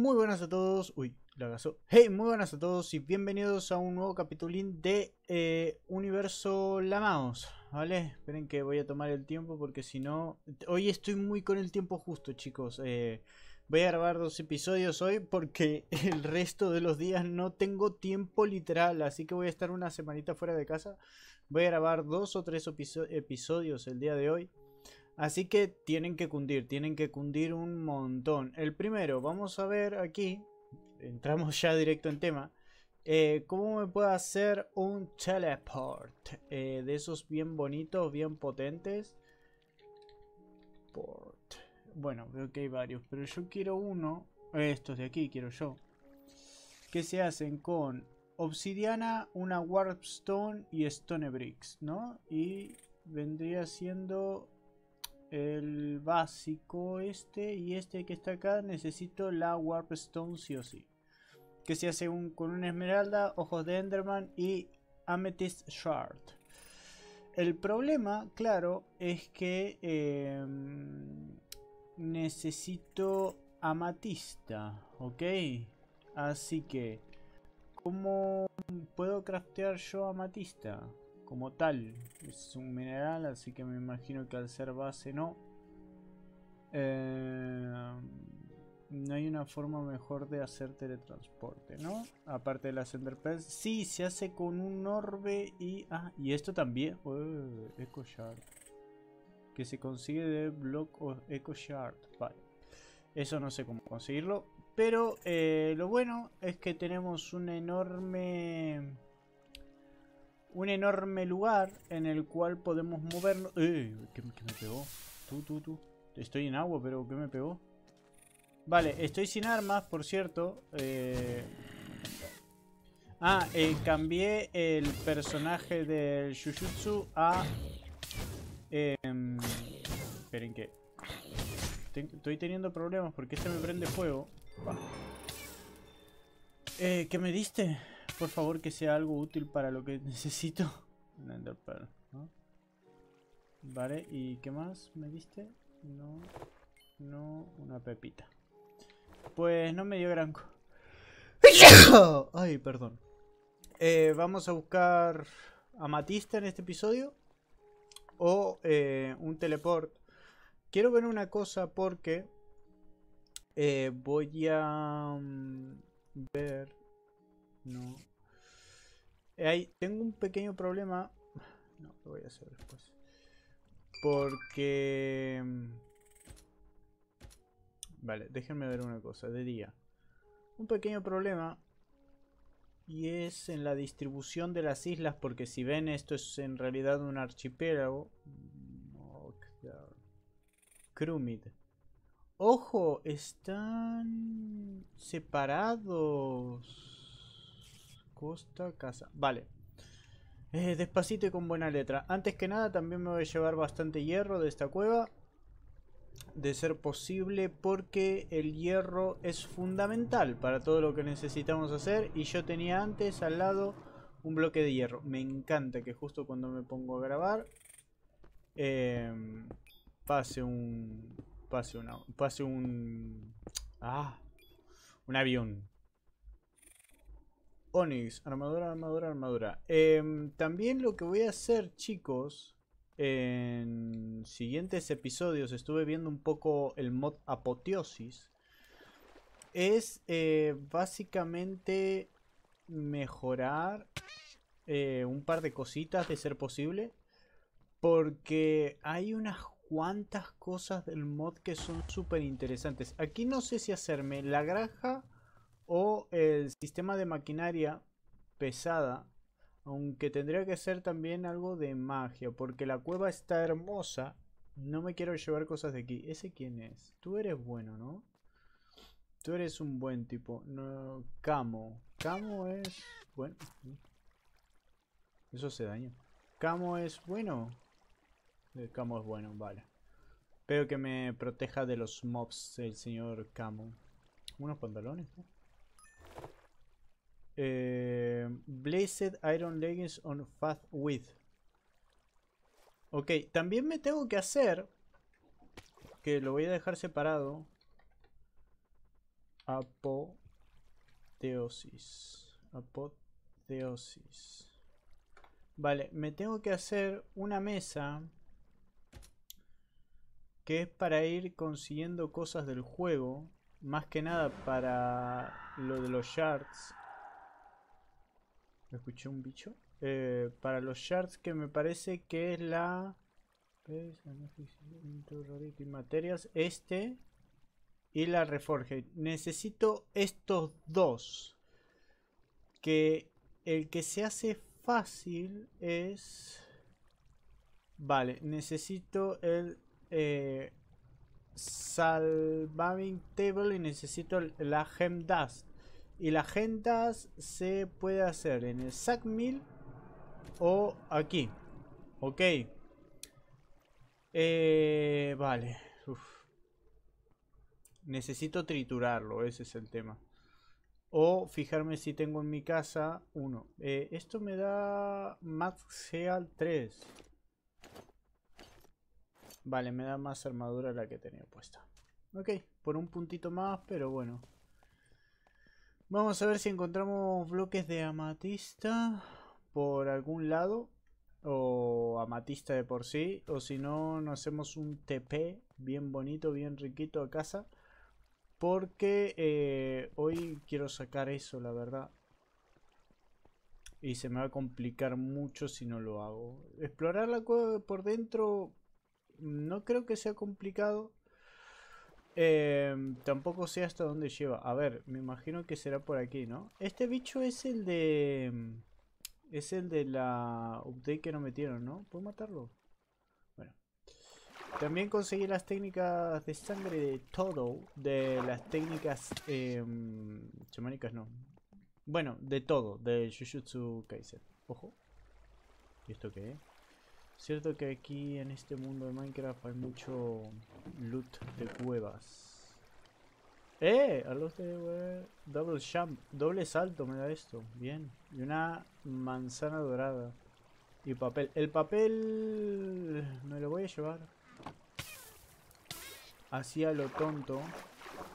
muy buenas a todos. Uy, la gasó. Hey, muy buenas a todos y bienvenidos a un nuevo capitulín de eh, Universo Lamaos. ¿Vale? Esperen que voy a tomar el tiempo porque si no. Hoy estoy muy con el tiempo justo, chicos. Eh, voy a grabar dos episodios hoy porque el resto de los días no tengo tiempo literal. Así que voy a estar una semanita fuera de casa. Voy a grabar dos o tres episodios el día de hoy. Así que tienen que cundir, tienen que cundir un montón. El primero, vamos a ver aquí, entramos ya directo en tema. Eh, ¿Cómo me puedo hacer un teleport? Eh, de esos bien bonitos, bien potentes. Port. Bueno, veo que hay varios, pero yo quiero uno. Estos de aquí quiero yo. Que se hacen con obsidiana, una warpstone y stone bricks, ¿no? Y vendría siendo el básico este y este que está acá necesito la Warpstone sí o sí. Que se hace con una esmeralda, ojos de Enderman y Amethyst Shard. El problema, claro, es que em, necesito amatista, ¿ok? Así que, ¿cómo puedo craftear yo amatista? Como tal. Es un mineral, así que me imagino que al ser base no. Eh, no hay una forma mejor de hacer teletransporte, ¿no? Aparte de las Enderpearls. Sí, se hace con un orbe y... Ah, y esto también. Eco Shard. Que se consigue de Block o Eco Shard. Vale. Eso no sé cómo conseguirlo. Pero eh, lo bueno es que tenemos un enorme un enorme lugar en el cual podemos movernos. ¡Eh! ¿Qué, me pegó? Tú, tú, tú. Estoy en agua, pero ¿qué me pegó? Vale, estoy sin armas, por cierto. Eh... Ah, eh, cambié el personaje del Jujutsu a... Eh, esperen que... estoy teniendo problemas porque este me prende fuego. Eh, ¿Qué me diste? Por favor que sea algo útil para lo que necesito. Vale, ¿y qué más me diste? No, no, una pepita. Pues no me dio gran... Ay, perdón. Eh, vamos a buscar amatista en este episodio. O eh, un teleport. Quiero ver una cosa porque... Eh, voy a... Mm, ver... No, tengo un pequeño problema. No, lo voy a hacer después. Porque... Mm, vale, déjenme ver una cosa. De día. Un pequeño problema. Y es en la distribución de las islas. Porque si ven, esto es en realidad un archipiélago. Krumid. Ojo, están separados. Costa, casa. Vale. Eh, despacito y con buena letra. Antes que nada también me voy a llevar bastante hierro de esta cueva. De ser posible porque el hierro es fundamental para todo lo que necesitamos hacer. Y yo tenía antes al lado un bloque de hierro. Me encanta que justo cuando me pongo a grabar em, pase un... Pase una... Pase un... Ah, un avión. Onyx, armadura, armadura, armadura. Em, también lo que voy a hacer, chicos, en siguientes episodios estuve viendo un poco el mod apoteosis. Es eh, básicamente mejorar eh, un par de cositas de ser posible. Porque hay unas cuantas cosas del mod que son súper interesantes. Aquí no sé si hacerme la granja o el sistema de maquinaria pesada, aunque tendría que ser también algo de magia, porque la cueva está hermosa. No me quiero llevar cosas de aquí. ¿Ese quién es? Tú eres bueno, ¿no? Tú eres un buen tipo. No, Camo. Camo es... Bueno. Eso se daña. Camo es bueno. Eh, Camo es bueno, vale. Espero que me proteja de los mobs el señor Camo. Unos pantalones, ¿no? Eh, Blazed Iron Leggings on Fast Width. Ok, también me tengo que hacer, que lo voy a dejar separado. Apoteosis. Apoteosis. Vale, me tengo que hacer una mesa que es para ir consiguiendo cosas del juego. Más que nada para lo de los shards. ¿Escuché un bicho? Eh, para los shards que me parece que es la... Materias, este y la Reforge. Necesito estos dos. Que el que se hace fácil es... Vale, necesito el eh, Table y necesito la Gem Dust. Y la Gem Dust se puede hacer en el Sack Mill o aquí. Ok. Eh, vale. Necesito triturarlo, ese es el tema. O fijarme si tengo en mi casa uno. Eh, esto me da Max Heal 3. Vale, me da más armadura la que tenía puesta. Ok, por un puntito más, pero bueno. Vamos a ver si encontramos bloques de amatista por algún lado. O amatista de por sí. O si no, nos hacemos un TP bien bonito, bien riquito a casa. Porque eh, hoy quiero sacar eso, la verdad. Y se me va a complicar mucho si no lo hago. Explorar la cueva por dentro no creo que sea complicado. Em, tampoco sé hasta dónde lleva. A ver, me imagino que será por aquí, ¿no? Este bicho es el de... Em, es el de la update que no metieron, ¿no? ¿Puedo matarlo? Bueno. También conseguí las técnicas de sangre de todo. De las técnicas... Eh, chamánicas, no. Bueno, de todo. De Jujutsu Kaisen. Ojo. ¿Y esto qué es? Cierto que aquí en este mundo de Minecraft hay mucho loot de cuevas. ¡Eh! A los de double jump, doble salto me da esto. Bien. Y una manzana dorada. Y papel. El papel me lo voy a llevar. Así a lo tonto.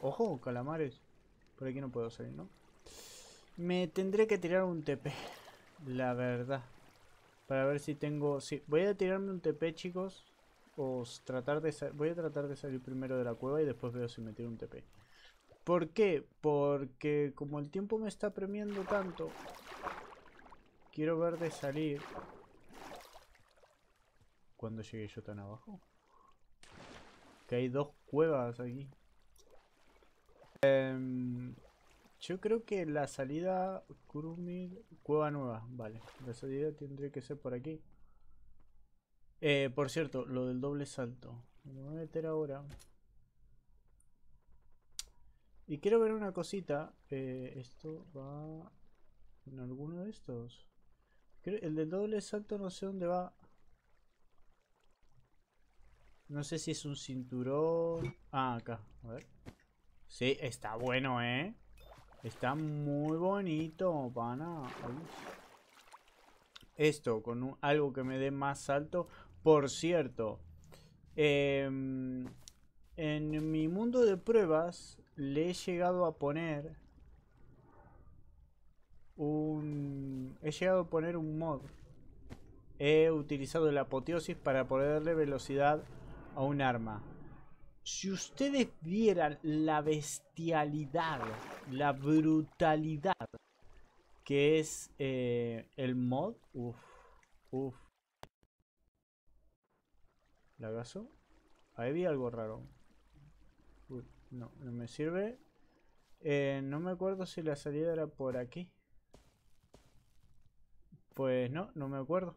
Ojo, calamares. Por aquí no puedo salir, ¿no? Me tendré que tirar un TP. La verdad. Para ver si tengo... Sí, voy a tirarme un TP, chicos. O tratar de voy a tratar de salir primero de la cueva y después veo si me tiro un TP. ¿Por qué? Porque como el tiempo me está premiando tanto, quiero ver de salir. ¿Cuándo llegué yo tan abajo? Que hay dos cuevas aquí. Eh, yo creo que la salida Kurumil, Cueva Nueva, vale. La salida tendría que ser por aquí. Eh, por cierto, lo del doble salto. Me voy a meter ahora. Y quiero ver una cosita. Eh, esto va en alguno de estos. El del doble salto no sé dónde va. No sé si es un cinturón. Ah, acá. A ver. Sí, está bueno, ¿eh? Está muy bonito, pana. Esto, con algo que me dé más salto. Por cierto, em, en mi mundo de pruebas le he llegado a poner un... He llegado a poner un mod. He utilizado la apoteosis para poder darle velocidad a un arma. Si ustedes vieran la bestialidad, la brutalidad que es eh, el mod, uff, uff. ¿La gaso? Ahí vi algo raro. no, no me sirve. Eh, no me acuerdo si la salida era por aquí. Pues no, no me acuerdo.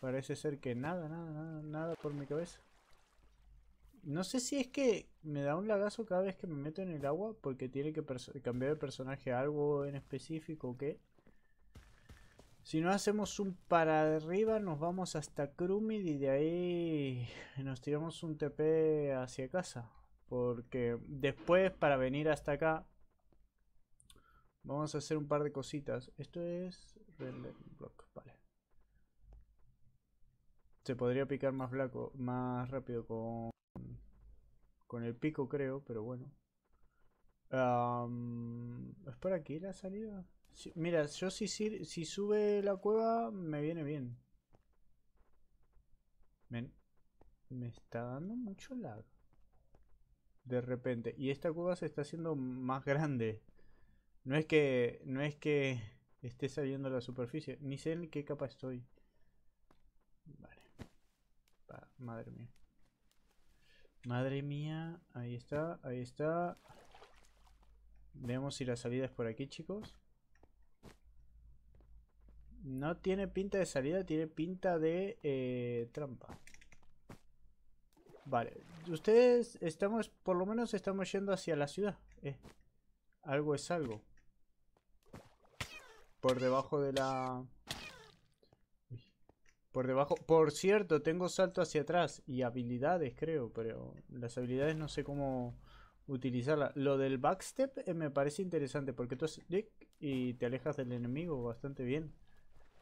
Parece ser que nada, nada, nada, nada por mi cabeza. No sé si es que me da un lagazo cada vez que me meto en el agua porque tiene que cambiar de personaje algo en específico o qué. Si no hacemos un para arriba nos vamos hasta Krumid y de ahí nos tiramos un TP hacia casa. Porque después para venir hasta acá vamos a hacer un par de cositas. Esto es Block, vale. Se podría picar más, blanco, más rápido con con el pico creo, pero bueno. ¿Es por aquí la salida? mira, yo si, si, sube la cueva me viene bien. Me está dando mucho lag. De repente. Y esta cueva se está haciendo más grande. No es que. No es que esté saliendo a la superficie. Ni sé en qué capa estoy. Vale. madre mía. Madre mía. Ahí está. Ahí está. Veamos si la salida es por aquí, chicos. No tiene pinta de salida, tiene pinta de eh, trampa. Vale, ustedes estamos, por lo menos estamos yendo hacia la ciudad. Eh, algo es algo. Por debajo de la... Por debajo... Por cierto, tengo salto hacia atrás y habilidades, creo, pero las habilidades no sé cómo utilizarla. Lo del backstep eh, me parece interesante porque tú haces y te alejas del enemigo bastante bien.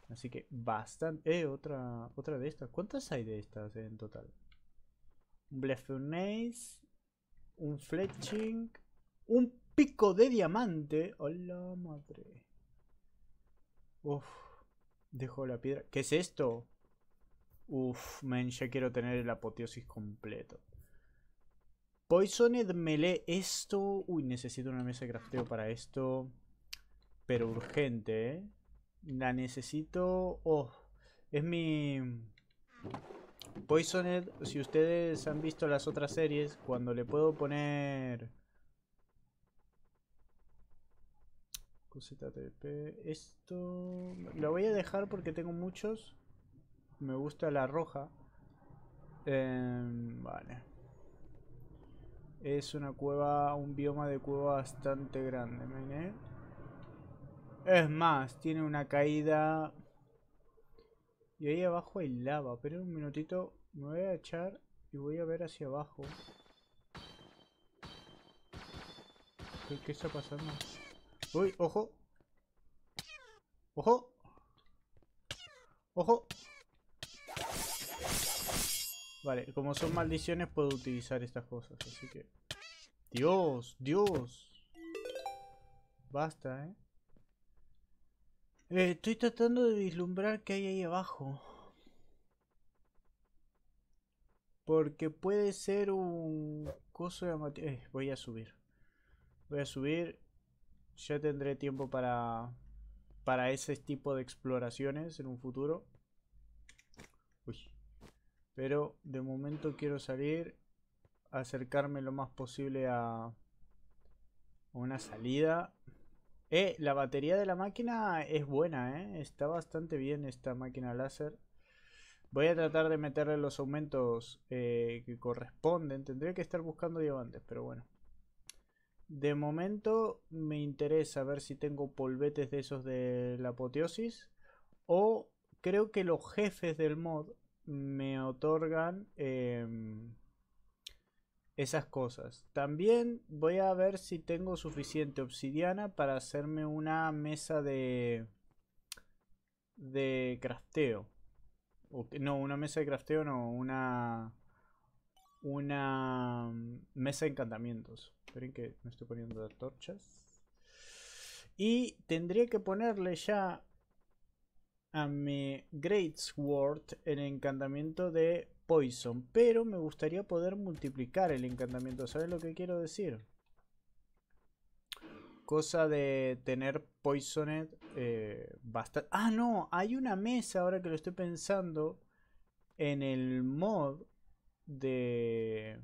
Así que bastante... Eh, otra, otra de estas. ¿Cuántas hay de estas en total? Un Blefurnace. Un Fletching. Un pico de diamante. ¡Hola madre! Uf. Dejo la piedra. ¿Qué es esto? Uf, men, ya quiero tener el apoteosis completo. Poisoned Melee. Esto... Uy, necesito una mesa de crafteo para esto. Pero urgente, ¿eh? La necesito... Oh, es mi... Poisoned, si ustedes han visto las otras series, cuando le puedo poner... Cosita TP. Esto... Lo voy a dejar porque tengo muchos. Me gusta la roja. Em, vale. Es una cueva, un bioma de cueva bastante grande, ¿me Es más, tiene una caída... Y ahí abajo hay lava, pero un minutito me voy a echar y voy a ver hacia abajo. ¿Qué, qué está pasando? ¡Uy, ojo! ¡Ojo! ¡Ojo! Vale, como son maldiciones puedo utilizar estas cosas, así que... Dios, Dios. Basta, ¿eh? ¿eh? Estoy tratando de vislumbrar qué hay ahí abajo. Porque puede ser un coso de eh, voy a subir. Voy a subir. Ya tendré tiempo para para ese tipo de exploraciones en un futuro. Uy. Pero de momento quiero salir, acercarme lo más posible a una salida. Eh, la batería de la máquina es buena, eh. Está bastante bien esta máquina láser. Voy a tratar de meterle los aumentos eh, que corresponden. Tendría que estar buscando diamantes, pero bueno. De momento me interesa ver si tengo polvetes de esos de la apoteosis. O creo que los jefes del mod me otorgan em, esas cosas. También voy a ver si tengo suficiente obsidiana para hacerme una mesa de de crafteo. no, una mesa de crafteo no, una una mesa de encantamientos. Esperen que me estoy poniendo torchas. Y tendría que ponerle ya a mi Great Sword el encantamiento de Poison. Pero me gustaría poder multiplicar el encantamiento. ¿Sabes lo que quiero decir? Cosa de tener Poisoned eh, bastante... Ah, no, hay una mesa ahora que lo estoy pensando en el mod de...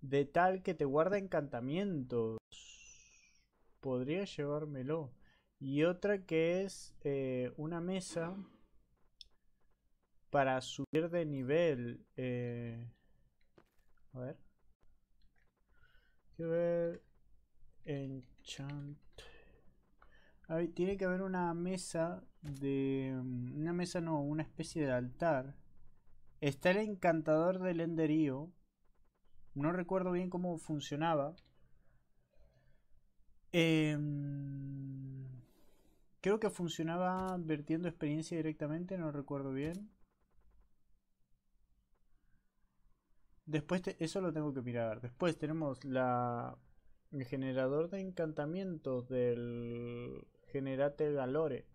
De tal que te guarda encantamientos. Podría llevármelo. Y otra que es eh, una mesa para subir de nivel. Eh, a ver. Quiero ver. Enchant. tiene que haber una mesa de... Una mesa no, una especie de altar. Está el encantador del enderío. No recuerdo bien cómo funcionaba. Eh, Creo que funcionaba vertiendo experiencia directamente, no recuerdo bien. Después, eso lo tengo que mirar. Después tenemos la, El generador de encantamientos del Generate Galore.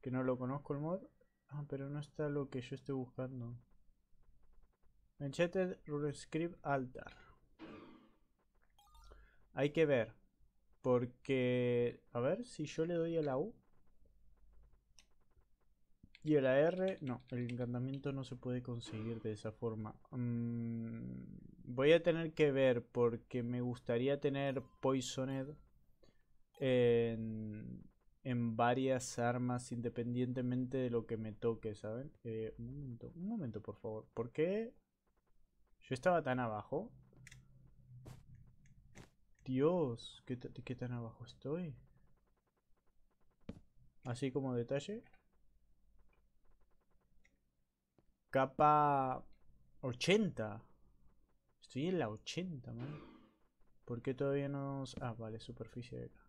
Que no lo conozco el mod. Ah, pero no está lo que yo estoy buscando. Enchanted Script Altar. Hay que ver. Porque... A ver si yo le doy a la U. Y a la R... No, el encantamiento no se puede conseguir de esa forma. Mm, voy a tener que ver porque me gustaría tener Poisoned en, en varias armas independientemente de lo que me toque, ¿saben? Eh, un momento, un momento por favor. ¿Por qué yo estaba tan abajo? Dios, ¿qué, tan abajo estoy? Así como detalle. Capa 80. Estoy en la 80, man. ¿Por qué todavía no...? Ah, vale, superficie de acá.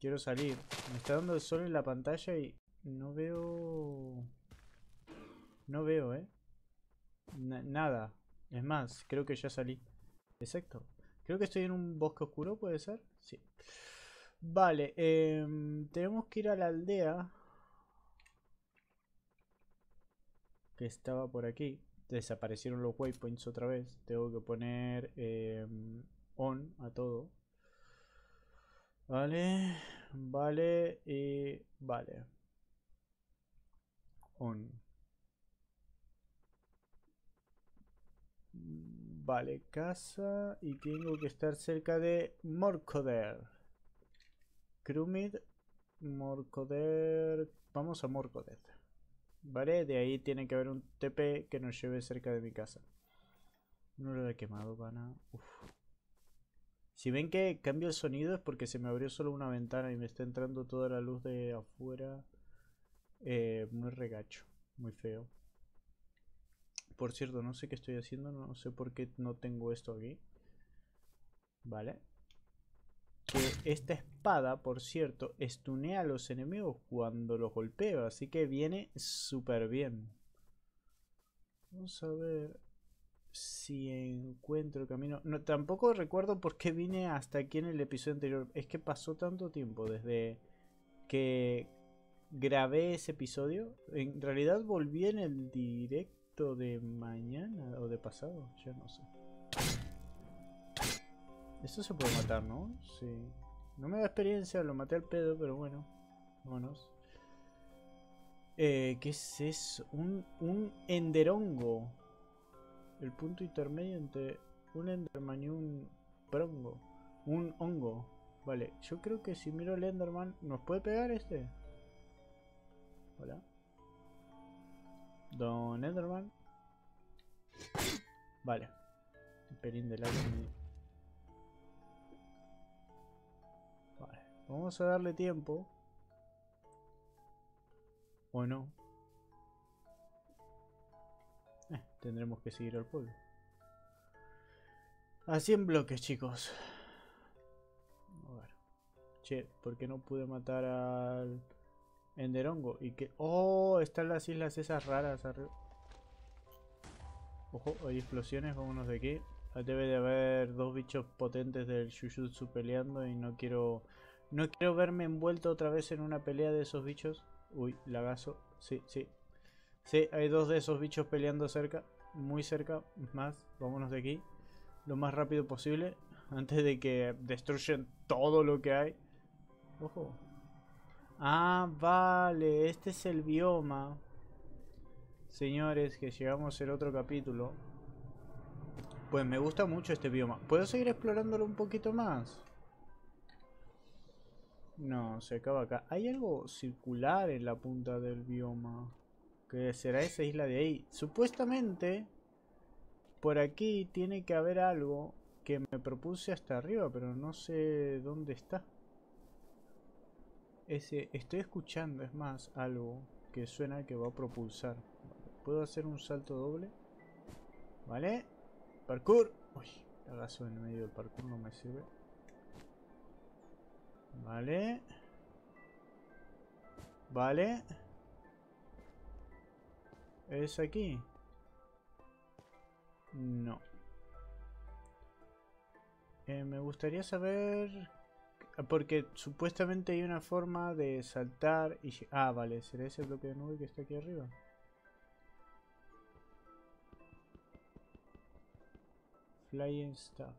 Quiero salir. Me está dando el sol en la pantalla y no veo... No veo, ¿eh? nada. Es más, creo que ya salí. Exacto. Creo que estoy en un bosque oscuro, ¿puede ser? Sí. Vale, em, tenemos que ir a la aldea. Que estaba por aquí. Desaparecieron los waypoints otra vez. Tengo que poner em, on a todo. Vale, vale y vale. On. Vale, casa y tengo que estar cerca de Morcoder. Krumid, Morcoder. Vamos a Morcoder. Vale, de ahí tiene que haber un TP que nos lleve cerca de mi casa. No lo he quemado, pana. Si ven que cambio el sonido es porque se me abrió solo una ventana y me está entrando toda la luz de afuera. Eh, muy regacho, muy feo. Por cierto, no sé qué estoy haciendo, no sé por qué no tengo esto aquí. Vale. Que esta espada, por cierto, estunea a los enemigos cuando los golpeo, así que viene súper bien. Vamos a ver si encuentro camino. No, tampoco recuerdo por qué vine hasta aquí en el episodio anterior. Es que pasó tanto tiempo desde que grabé ese episodio. En realidad volví en el directo de mañana o de pasado, ya no sé. Esto se puede matar, ¿no? Sí. No me da experiencia, lo maté al pedo, pero bueno. Vámonos. Eh, ¿Qué es eso? Un, un enderongo. El punto intermedio entre un Enderman y un prongo. Un hongo. Vale, yo creo que si miro el Enderman, ¿nos puede pegar este? Hola. Don Enderman. Vale. Un pelín de Vale. Vamos a darle tiempo. ¿O no? tendremos que seguir al pueblo. Así en bloques, chicos. A ver. Che, ¿por qué no pude matar al Enderongo? Y que... ¡Oh! Están las islas esas raras arriba. Ojo, hay explosiones, vámonos de aquí. Debe de haber dos bichos potentes del Jujutsu peleando y no quiero... No quiero verme envuelto otra vez en una pelea de esos bichos. Uy, lagazo. Sí, sí. Sí, hay dos de esos bichos peleando cerca muy cerca. Más, vámonos de aquí. Lo más rápido posible. Antes de que destruyan todo lo que hay. Ojo. Ah, vale. Este es el bioma. Señores, que llegamos al otro capítulo. Pues me gusta mucho este bioma. ¿Puedo seguir explorándolo un poquito más? No, se acaba acá. Hay algo circular en la punta del bioma que será esa isla de ahí. Supuestamente, por aquí tiene que haber algo que me propuse hasta arriba, pero no sé dónde está. Ese, estoy escuchando, es más, algo que suena que va a propulsar. ¿Puedo hacer un salto doble? ¿Vale? Parkour. Uy, agazo en medio del parkour no me sirve. Vale. Vale. ¿Es aquí? No. Eh, me gustaría saber... Porque supuestamente hay una forma de saltar y... Ah, vale, ¿será ese bloque de nube que está aquí arriba? Flying Stuff.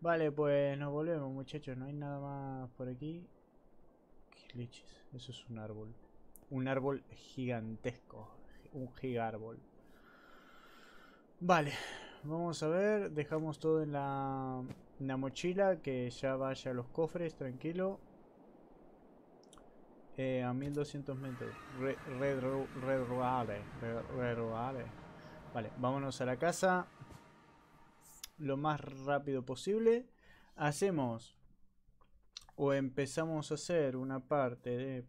Vale, pues nos volvemos muchachos, no hay nada más por aquí. ¿Qué leches? Eso es un árbol. Un árbol gigantesco. Un gigárbol. Vale, vamos a ver. Dejamos todo en la, mochila. Que ya vaya a los cofres, tranquilo. Eh, a 1200 metros. Red, red, red, Vale, vámonos a la casa. Lo más rápido posible. Hacemos o empezamos a hacer una parte de...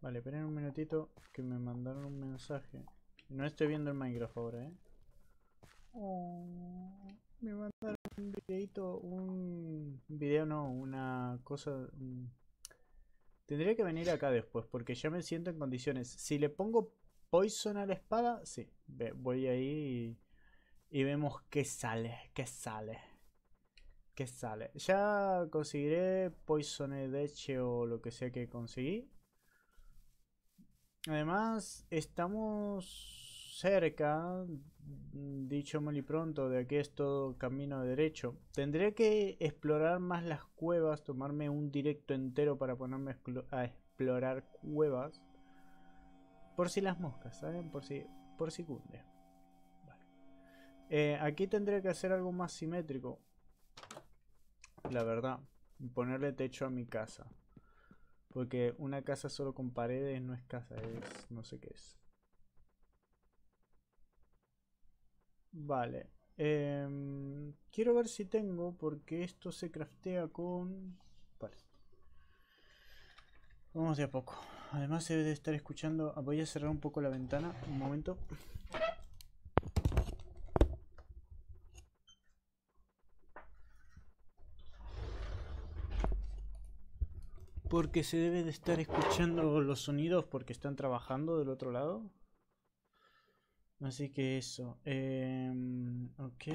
Vale, esperen un minutito que me mandaron un mensaje. No estoy viendo el Minecraft ahora, ¿eh? Oh, me mandaron un videito, un video no, una cosa... Tendría que venir acá después porque ya me siento en condiciones. Si le pongo poison a la espada, sí, voy ahí y, y vemos qué sale, qué sale. ¿Qué sale? Ya conseguiré Poison Edge o lo que sea que conseguí. Además, estamos cerca, dicho mal y pronto, de aquí es todo camino derecho. Tendré que explorar más las cuevas, tomarme un directo entero para ponerme a explorar cuevas. Por si las moscas, ¿saben? Por si, por si cunde. Eh, aquí tendré que hacer algo más simétrico. La verdad. Ponerle techo a mi casa. Porque una casa solo con paredes no es casa, es no sé qué es. Vale. Em, quiero ver si tengo, porque esto se craftea con... Vale. Vamos de a poco. Además se debe de estar escuchando... Voy a cerrar un poco la ventana. Un momento. Porque se debe de estar escuchando los sonidos porque están trabajando del otro lado. Así que eso. Em, ok,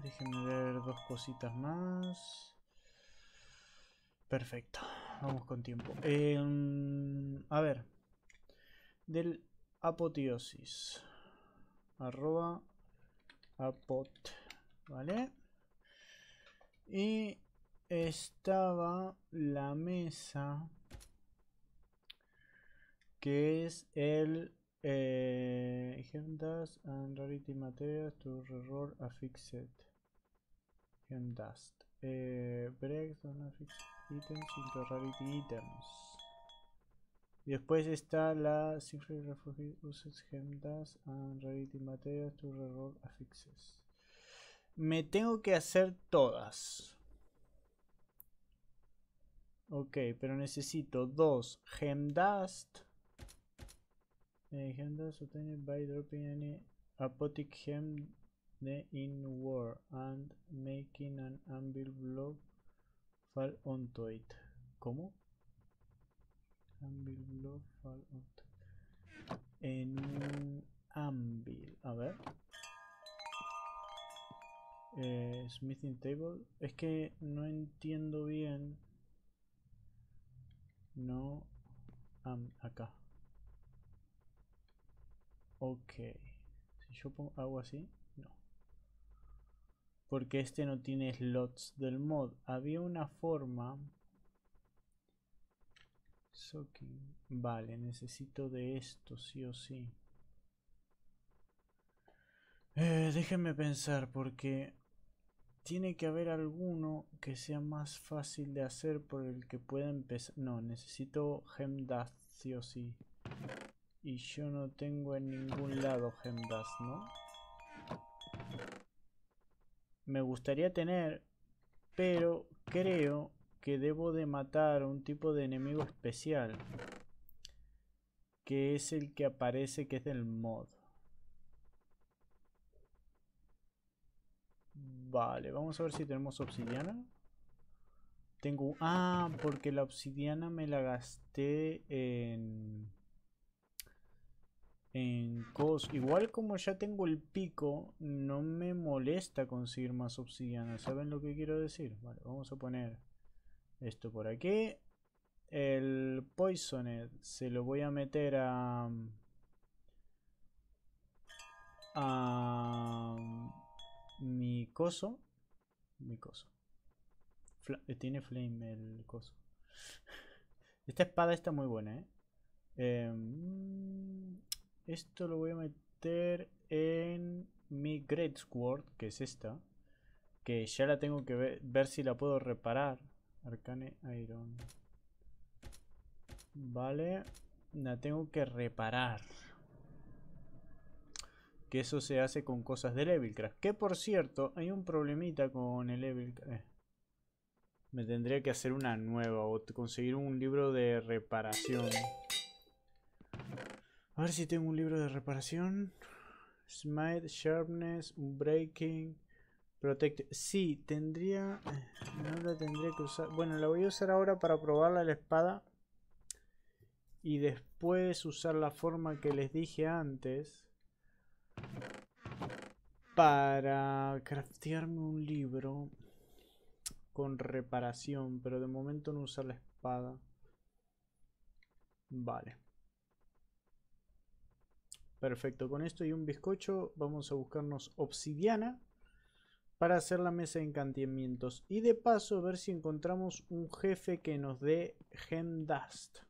déjenme ver dos cositas más. Perfecto, vamos con tiempo. Em, a ver. Del apoteosis. Arroba apot. ¿Vale? Y estaba la mesa que es el eh, and Rarity Materials to Reroll Affixed. Dust eh, Breaks don't affix items into Rarity Items. Y después está la Secret Refuge uses Dust and Rarity Materials to Reroll Affixes. Me tengo que hacer todas Ok, pero necesito dos Gemdust. Eh, Gemdust obtained by dropping any apotic gem in war and making an anvil block fall onto it. ¿Cómo? Anvil block fall onto En un anvil. A ver. Eh, smithing table. Es que no entiendo bien no acá. Ok. Si yo pongo, hago así no. Porque este no tiene slots del mod. Había una forma. Vale necesito de esto sí o sí. Eh, déjenme pensar porque tiene que haber alguno que sea más fácil de hacer por el que pueda empezar. No, necesito Gemdust sí o sí. Y yo no tengo en ningún lado Gemdust, ¿no? Me gustaría tener, pero creo que debo de matar un tipo de enemigo especial. Que es el que aparece que es del mod. Vale, vamos a ver si tenemos obsidiana. tengo... Ah, porque la obsidiana me la gasté en... En cos. Igual como ya tengo el pico, no me molesta conseguir más obsidiana. ¿Saben lo que quiero decir? Vale, vamos a poner esto por aquí. El Poisoned se lo voy a meter a... A... Mi coso. Mi coso. Eh, tiene flame el coso. Esta espada está muy buena, ¿eh? Em, esto lo voy a meter en mi Great Sword, que es esta. Que ya la tengo que ver, ver si la puedo reparar. Arcane Iron. Vale. La tengo que reparar. Que eso se hace con cosas de Levelcraft. Que por cierto, hay un problemita con el Levelcraft. Eh, me tendría que hacer una nueva o conseguir un libro de reparación. A ver si tengo un libro de reparación. Smite, Sharpness, Breaking, Protect. Sí, tendría... Eh, no la tendría que usar. Bueno, la voy a usar ahora para probarla la espada. Y después usar la forma que les dije antes. Para craftearme un libro con reparación, pero de momento no usar la espada. Vale. Perfecto, con esto y un bizcocho vamos a buscarnos obsidiana para hacer la mesa de encantamientos. Y de paso ver si encontramos un jefe que nos dé Gem Dust.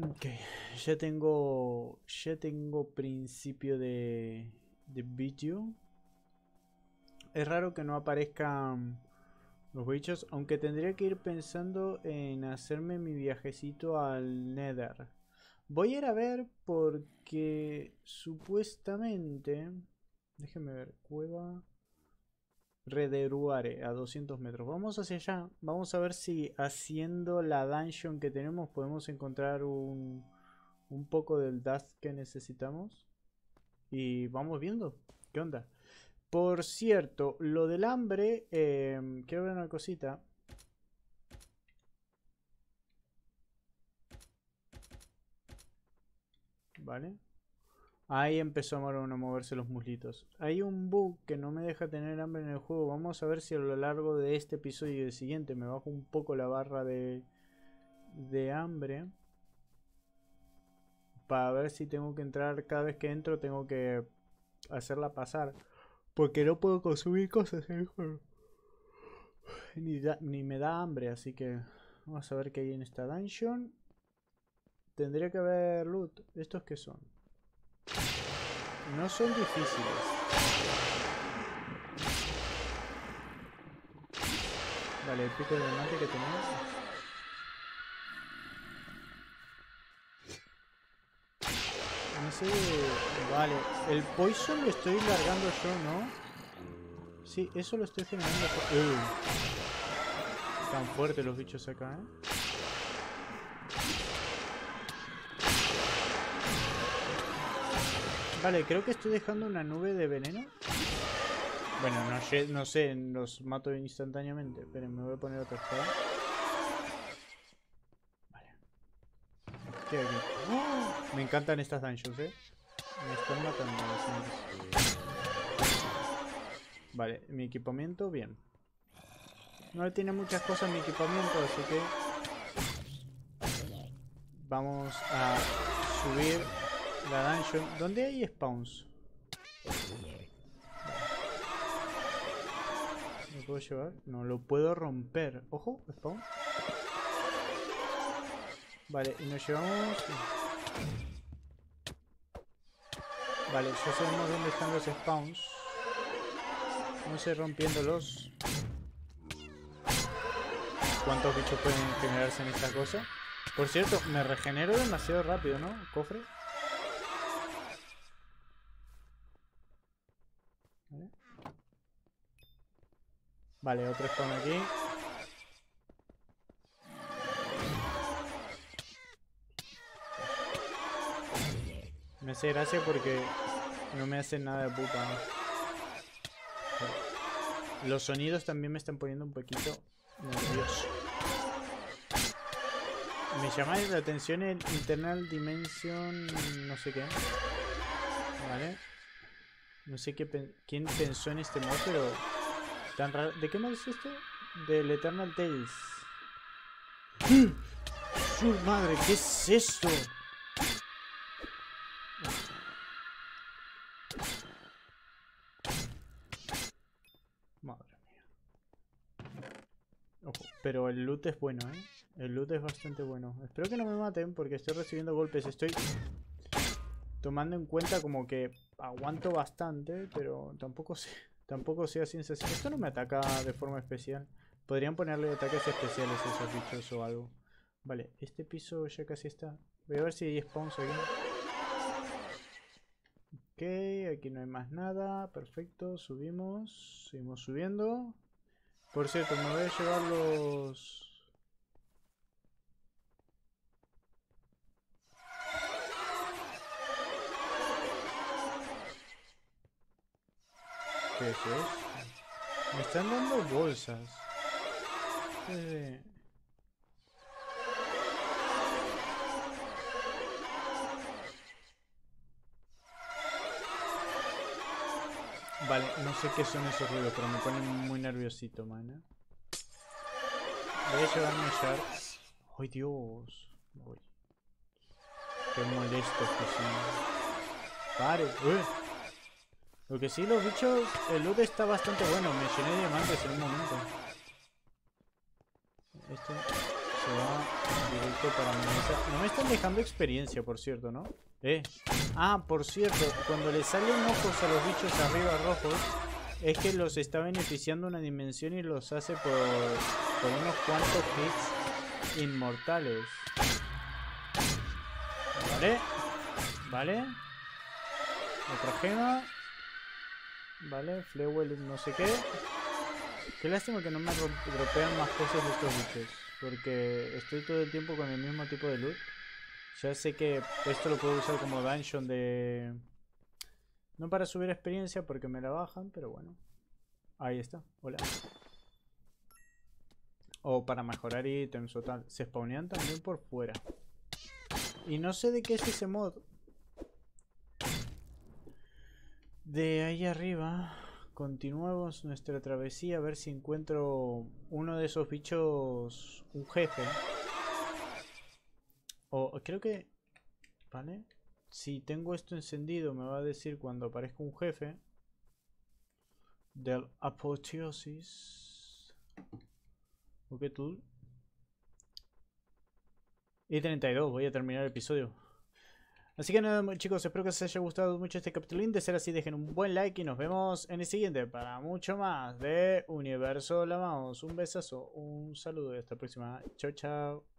Ok, ya tengo, ya tengo principio de, de video. Es raro que no aparezcan los bichos, aunque tendría que ir pensando en hacerme mi viajecito al Nether. Voy a ir a ver porque supuestamente... Déjenme ver, cueva... Rederuare a 200 metros. Vamos hacia allá. Vamos a ver si haciendo la dungeon que tenemos podemos encontrar un, un poco del dust que necesitamos. Y vamos viendo. ¿Qué onda? Por cierto, lo del hambre, em, quiero ver una cosita. Vale. Ahí empezó a moverse los muslitos. Hay un bug que no me deja tener hambre en el juego. Vamos a ver si a lo largo de este episodio y del siguiente me bajo un poco la barra de, de hambre. Para ver si tengo que entrar cada vez que entro, tengo que hacerla pasar. Porque no puedo consumir cosas en el juego. Ni, ni me da hambre, así que vamos a ver qué hay en esta dungeon. Tendría que haber loot. ¿Estos qué son? No son difíciles. Vale, el pico de diamante que tenemos. Sé... Vale, el poison lo estoy largando yo, ¿no? Sí, eso lo estoy generando yo. Están fuertes los bichos acá, ¿eh? Vale, creo que estoy dejando una nube de veneno. Bueno, no, sé, los mato instantáneamente. Pero me voy a poner otra espada. Vale. ¡Oh! Me encantan estas dungeons, eh. Me están matando Vale, mi equipamiento, bien. No tiene muchas cosas mi equipamiento, así que... Vamos a subir la dungeon. ¿Dónde hay spawns? ¿Lo puedo llevar? No, lo puedo romper. Ojo, spawn. Vale, y nos llevamos... Vale, ya sabemos dónde están los spawns. Vamos a rompiéndolos. ¿Cuántos bichos pueden generarse en esta cosa? Por cierto, me regenero demasiado rápido, ¿no? Cofre. Vale, otro spawn aquí. Me hace gracia porque no me hace nada de puta. Los sonidos también me están poniendo un poquito nervioso. Me llama la atención el Internal Dimension... no sé qué. Vale. No sé qué quién pensó en este mod, pero... Tan raro. ¿De qué mod es esto? Del Eternal Tales. ¡Su madre! ¿Qué es esto? Madre mía. Ojo, pero el loot es bueno, ¿eh? El loot es bastante bueno. Espero que no me maten porque estoy recibiendo golpes. Estoy tomando en cuenta como que aguanto bastante, pero tampoco sé, tampoco sé a ciencia Esto no me ataca de forma especial. Podrían ponerle ataques especiales a esos bichos o algo. Vale, este piso ya casi está. Voy a ver si hay spawns aquí. Ok, aquí no hay más nada. Perfecto, subimos. Seguimos subiendo. Por cierto, me voy a llevar los... Me están dando bolsas. Vale, no sé qué son esos ruidos, pero me ponen muy nerviosito, man. ¿eh? Voy a llevarme sharks. ¡Ay, Dios! Qué molesto que son. ¡Pare! ¡Uy! Lo que sí, los bichos, el loot está bastante bueno. Me de diamantes en un momento. Este se va directo para mi. No me están dejando experiencia, por cierto, ¿no? Eh. Ah, por cierto, cuando le salen ojos a los bichos arriba rojos, es que los está beneficiando una dimensión y los hace por, por unos cuantos hits inmortales. Vale. Vale. Otra gema. Vale, Flewell no sé qué. Qué lástima que no me dropean más cosas de estos bichos. Porque estoy todo el tiempo con el mismo tipo de loot. Ya sé que esto lo puedo usar como dungeon de... No para subir experiencia porque me la bajan, pero bueno. Ahí está, hola. O para mejorar ítems o tal. Se spawnean también por fuera. Y no sé de qué es ese mod. De ahí arriba continuamos nuestra travesía a ver si encuentro uno de esos bichos, un jefe. O creo que... ¿Vale? Si tengo esto encendido me va a decir cuando aparezca un jefe del apoteosis. Ok, tú. Y 32, voy a terminar el episodio. Así que nada chicos, espero que os haya gustado mucho este capítulo. De ser así, dejen un buen like y nos vemos en el siguiente para mucho más de Universo Lamamos. Un besazo, un saludo y hasta la próxima. Chao, chao.